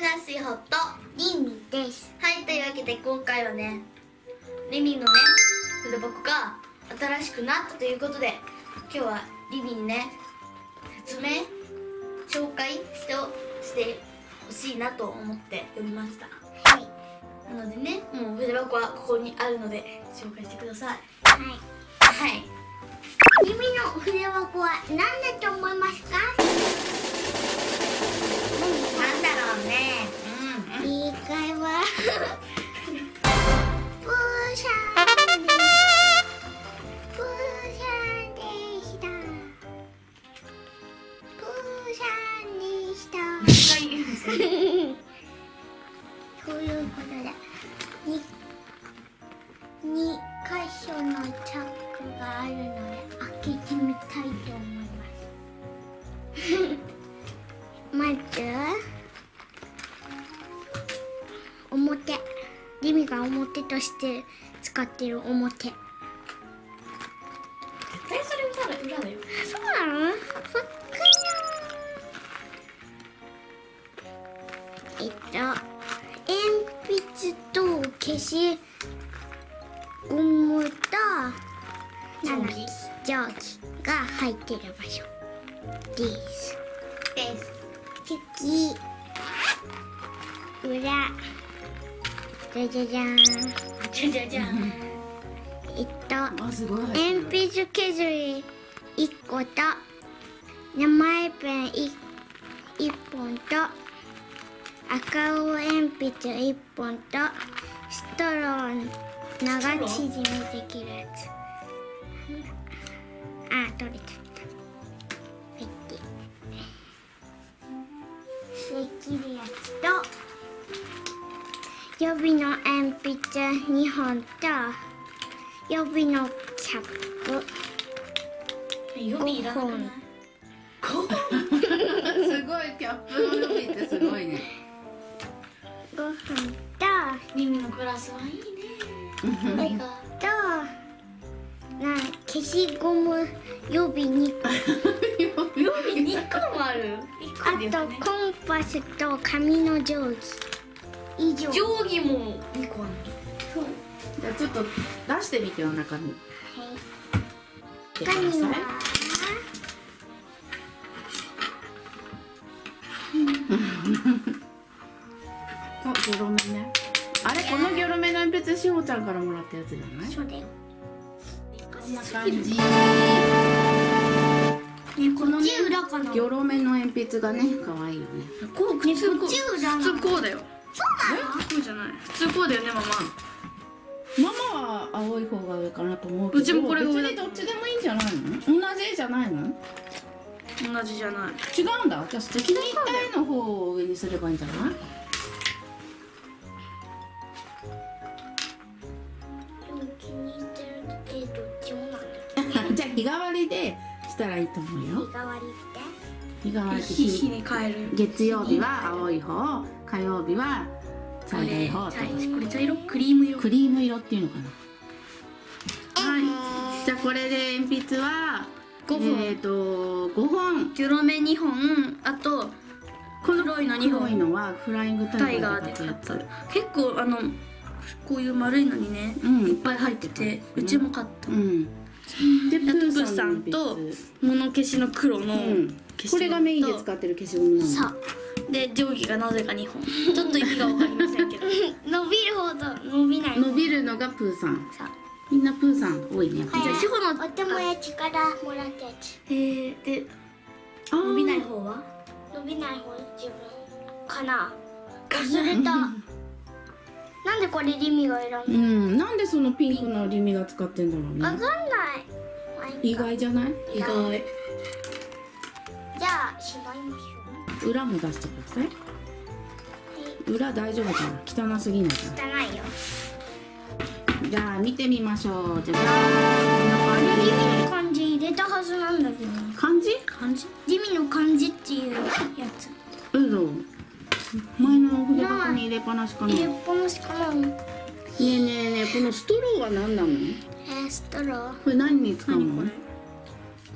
なしほとリミです。はいというわけで今回はねリミのね筆箱が新しくなったということで今日はリミにね説明紹介してしてほしいなと思って読みました。はい。なのでねもう筆箱はここにあるので紹介してください。はい。はい。リミの筆箱は何だでしたはいそういうことでに二箇所のチャックがあるので開けてみたいと思います。まず表リミが表として使ってる表絶対それ裏だ裏だよ。そうなの？鉛筆と消しゴムとなんだっけ定規が入ってる場所です。です。次。裏。じゃじゃじゃーん。じゃじゃじゃん。えっと鉛筆削り1個と名前ペン 1, 本と赤青鉛筆1本とストロー長縮みできるやつ。あ取れちゃった。できるやつと予備の鉛筆2本と予備のキャップ。予備いらなくない？すごいキャップの指ってすごいね。5本とリミのクラスはいいねえっとな消しゴム予備2個 予備2個もある。1個でよくね。あとコンパスと紙の定規。以上。定規も2個ある。そう。じゃあちょっと出してみてよ中身。はい。てください。他には。お ギョロメね。あれこのギョロメの鉛筆しほちゃんからもらったやつじゃない？そうだよ。こんな感じ。ねこっち裏かな？ギョロメの鉛筆がね可愛いよね。こう普通こう普通こうだよ。そうなの？こうじゃない？普通こうだよねママ。ママは青い方が上かなと思うけど。うちもこれが上だ。別にどっちでもいいんじゃないの？同じ絵じゃないの？同じじゃない。違うんだ。じゃあ素敵な絵の方を上にすればいいんじゃない？したらいいと思うよ？日替わりって？日替わり日に変える。月曜日は青い方火曜日は茶色い方。これ茶色クリーム色？クリーム色っていうのかな？はい。じゃあこれで鉛筆は5本。えっ、ー、と5本。ギョロメ2本。あと黒いの2黒い本のはフライングタタイイガガー結構あのこういう丸いのにね、うん。いっぱい入っててうちも買った、うんでプーさんと筆。物消しの黒のうん。消しゴムとこれがメインで使ってる消しゴムなの。さで定規がなぜか2本。ちょっと意味が分かりませんけど。伸びるほど伸びない。伸びるのがプーさん。さみんなプーさん多いね。はい。じゃあ志保のお友達からもらったやつえー、で伸びない方は？伸びない方自分かな。忘れた。なんでこれリミが選んだうん。なんでそのピンクのリミが使ってんだろうね。わかんない意か外じゃない？意外。じゃあしまいましょ裏も出してください裏大丈夫かな？汚すぎない汚いよ。なじゃあ見てみましょう。じゃじゃあれリーんミの漢字入れたはずなんだけど。漢字？感じリミの漢字っていうやつ。うぞ前の筆箱に入れっぱなしかな。ね入れっぱなしかな。えねえねえねえこのストローは何なの？えー、ストローこれ何に使うの？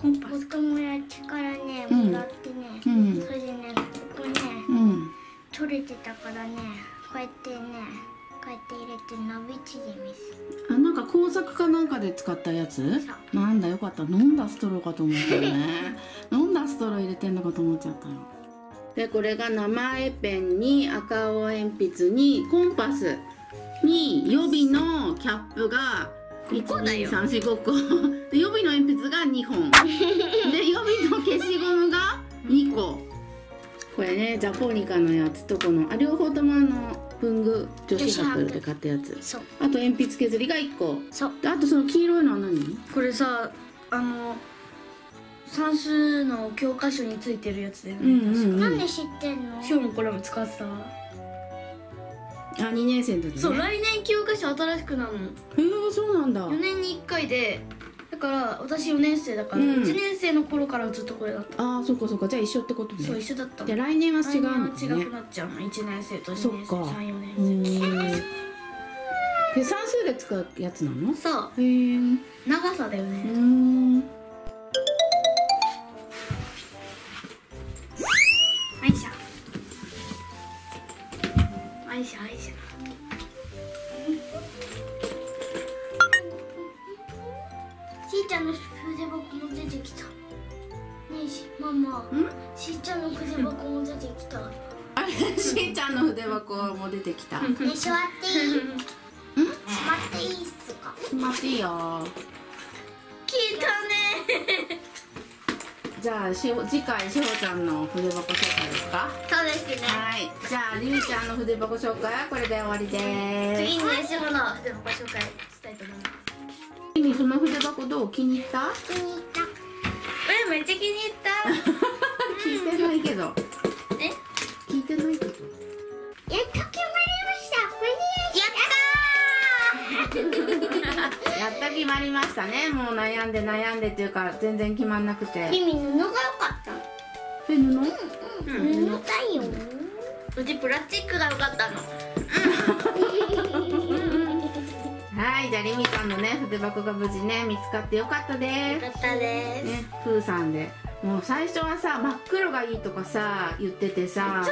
コンパおス友達からねうん。もらってね、うん。それでねここねうん。取れてたからねこうやってねこうやって入れて伸び縮みする。あなんか工作かなんかで使ったやつ？そなんだよかった。飲んだストローかと思ったよね。飲んだストロー入れてんのかと思っちゃったよ。でこれが名前ペンに赤青鉛筆にコンパスに予備のキャップが5個だよ12345個で予備の鉛筆が2本。で予備の消しゴムが2個。これねジャポニカのやつとこのあ両方ともあの文具女子博で買ったやつ。そう。あと鉛筆削りが1個。そう。であとその黄色いのは何？これさあの算数の教科書についてるやつだよね、うんうんうん。なんで知ってんの？今日もこれも使ってたわあ2年生の時ね。そう来年教科書新しくなるの。へえそうなんだ。4年に1回でだから私4年生だから、うん。1年生の頃からずっとこれだった、ああそっかそっか。じゃあ一緒ってことね。そう一緒だったじゃあ来年は違うの来年は違ねくなっちゃうの。1年生と2年生34う年ーん。で算数で使うやつなの？生そう。へえう長さだよーね、んちゃんの筆箱も出てきた。ねえしママ。ん？しーちゃんの筆箱も出てきた。ねあれ？しーちゃんの筆箱も出てきた。え座っていい？座っていいっすか？しまっていいよ。聞いたね。じゃあしお次回しほちゃんの筆箱紹介ですか？そうですね。はい。じゃありみちゃんの筆箱紹介はこれで終わりです。次にねしほの筆箱紹介したいと思いますりみその筆箱どう気に入った？気に入った。えめっちゃ気に入った。聞いてないけど。え聞いてないけど。やっと決まりましたやった決まりましたね。もう悩んで悩んでっていうか全然決まんなくて。リミ布が良かった。え布うん布だよ。うちプラスチックが良かったの はいじゃありみちゃんのね筆箱が無事ね見つかってよかったでよかったです。すねプーさんで。もう最初はさ真っ黒がいいとかさ言っててさ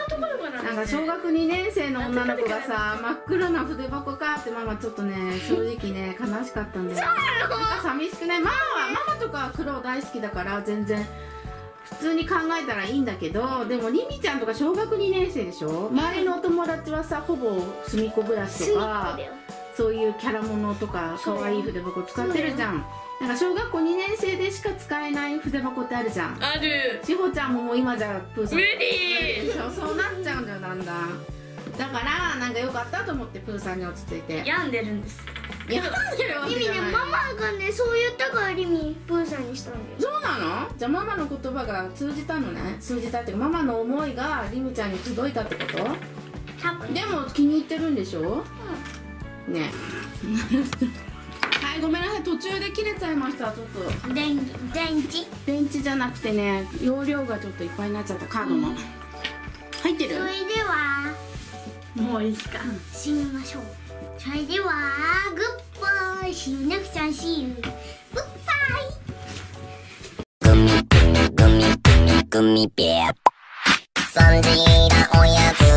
なんか小学2年生の女の子がさ真っ黒な筆箱かってママちょっとね正直ね悲しかったんだよなんか寂しくないママはママとかは黒大好きだから全然普通に考えたらいいんだけどでもりみちゃんとか小学2年生でしょ？周りのお友達はさほぼ隅っこブラシとかそういうキャラものとか可愛い筆箱使ってるじゃん。なんか小学校2年生でしか使えない筆箱ってあるじゃん。ある。しほちゃんももう今じゃプーさん無理。そうそうなっちゃうんだよだんだん。だからなんか良かったと思ってプーさんに落ち着いて。病んでるんです。病んでるわけリミじゃない。ねママがねそう言ったからリミプーさんにしたんだよ。そうなの？じゃあママの言葉が通じたのね。通じたっていうかママの思いがりみちゃんに届いたってこと？多分。でも気に入ってるんでしょ？ね。はいごめんなさい。途中で切れちゃいました。ちょっと。電電池？電池じゃなくてね容量がちょっといっぱいになっちゃったカードの、入ってる？それではもういいですか？死にましょう。それではグッバイ See you next time See you グッバイグミグミグミグミベア3時だおやつだ